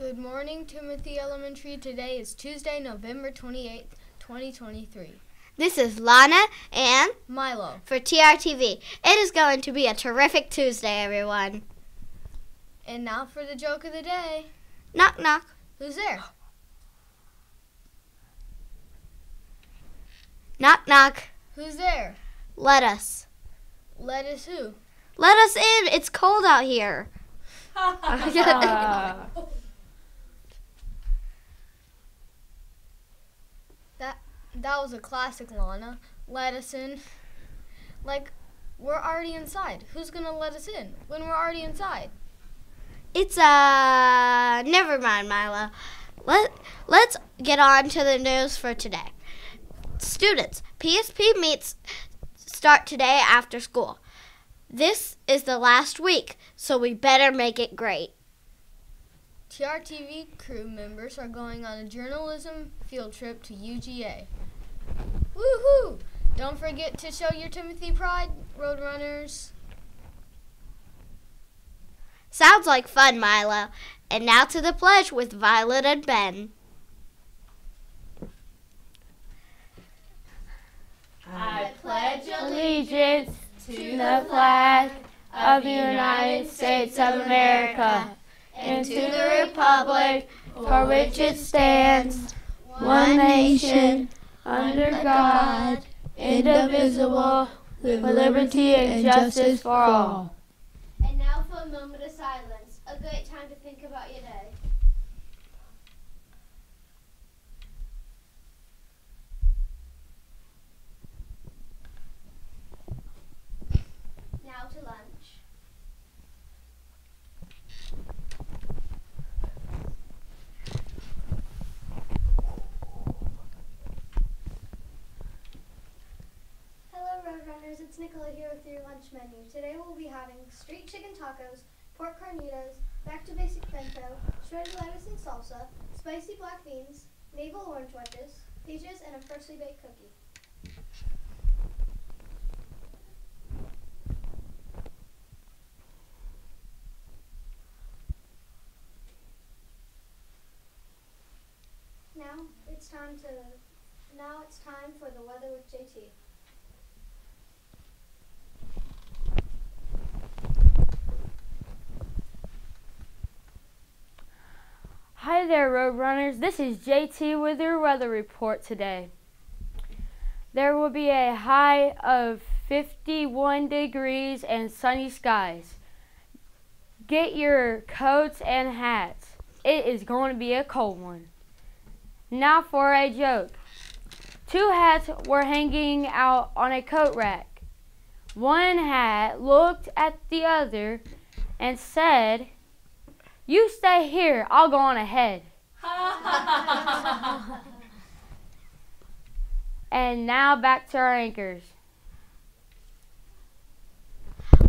Good morning, Timothy Elementary. Today is Tuesday, November 28th, 2023. This is Lana and Milo. for TRTV. It is going to be a terrific Tuesday, everyone. And now for the joke of the day. Knock, knock. Who's there? Knock, knock. Who's there? Let us. Lettuce who? Let us in. It's cold out here. That was a classic, Lana. Let us in. Like, we're already inside. Who's gonna let us in when we're already inside? It's uh never mind, Milo. Let let's get on to the news for today. Students, PSP meets start today after school. This is the last week, so we better make it great. TRTV crew members are going on a journalism field trip to UGA. Woohoo! Don't forget to show your Timothy pride, Roadrunners. Sounds like fun, Milo. And now to the pledge with Violet and Ben. I pledge allegiance to the flag of the United States of America and to the republic for which it stands, one nation, under God, indivisible, with liberty and justice for all. And now for a moment of silence, a great time to think about your day. Now to lunch. Hello, Roadrunners. It's Nicola here with your lunch menu. Today we'll be having street chicken tacos, pork carnitas, back to basic bento, shredded lettuce and salsa, spicy black beans, navel orange wedges, peaches, and a freshly baked cookie. Now it's time to. Now it's time for the weather with JT. There, Roadrunners. This is JT with your weather report today. There will be a high of 51 degrees and sunny skies. Get your coats and hats. It is going to be a cold one. Now for a joke. Two hats were hanging out on a coat rack. One hat looked at the other and said, You stay here, I'll go on ahead. and now back to our anchors.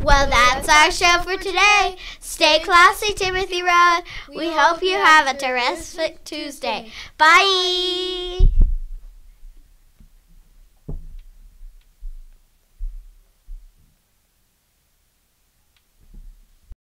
Well, that's our show for today. Stay classy, Timothy Road. We hope you have a terrific Tuesday. Bye.